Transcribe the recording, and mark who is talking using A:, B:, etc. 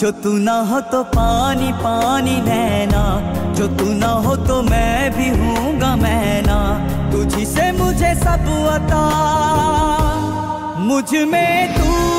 A: जो तू ना हो तो पानी पानी नैना। जो तू ना हो तो मैं भी हूँगा मैना। तुझी से मुझे सब अता मुझमें तू